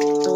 you